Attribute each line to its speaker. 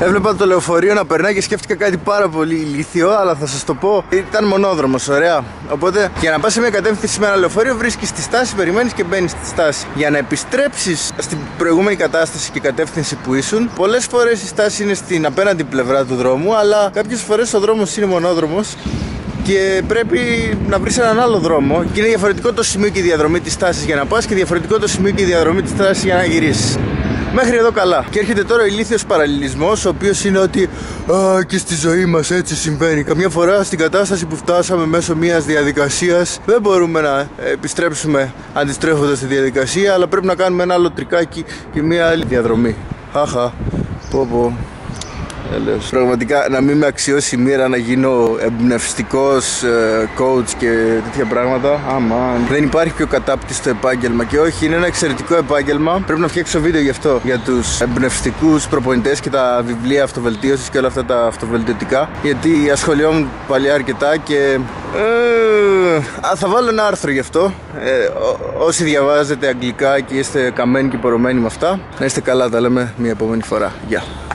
Speaker 1: Έβλεπα το λεωφορείο να περνάει και σκέφτηκα κάτι πάρα πολύ ηλίθιο, αλλά θα σας το πω. Ήταν μονόδρομος, ωραία. Οπότε για να πας σε μια κατεύθυνση με ένα λεωφορείο, βρίσκεις τη στάση, περιμένεις και μπαίνεις στη στάση. Για να επιστρέψεις στην προηγούμενη κατάσταση και κατεύθυνση που ήσουν, πολλές φορές η στάση είναι στην απέναντι πλευρά του δρόμου, αλλά κάποιες φορές ο δρόμος είναι μονόδρομος και πρέπει να βρεις έναν άλλο δρόμο. Και είναι διαφορετικό το σημείο και η διαδρομή της τάση για να πας και διαφορετικό το σημείο και η διαδρομή της τάση για να γυρίσεις. Μέχρι εδώ καλά. Και έρχεται τώρα ο ηλίθιος παραλληλισμός, ο οποίος είναι ότι Α, και στη ζωή μας έτσι συμβαίνει. Καμιά φορά στην κατάσταση που φτάσαμε μέσω μιας διαδικασίας δεν μπορούμε να επιστρέψουμε αντιστρέφοντας τη διαδικασία, αλλά πρέπει να κάνουμε ένα άλλο τρικάκι και μια άλλη διαδρομή. Χαχα. Πω πω. Έλεος. Πραγματικά να μην με αξιώσει η μοίρα να γίνω εμπνευστικός ε, coach και τέτοια πράγματα. Άμα δεν υπάρχει πιο κατάπτυστο επάγγελμα. Και όχι, είναι ένα εξαιρετικό επάγγελμα. Πρέπει να φτιάξω βίντεο γι' αυτό. Για τους εμπνευστικούς προπονητές και τα βιβλία αυτοβελτίωσης και όλα αυτά τα αυτοβελτιωτικά. Γιατί ασχολιόμουν παλιά αρκετά και. Ε, θα βάλω ένα άρθρο γι' αυτό. Ε, όσοι διαβάζετε αγγλικά και είστε καμένοι και πορωμένοι με αυτά, να είστε καλά. Τα λέμε μια επόμενη φορά. Γεια.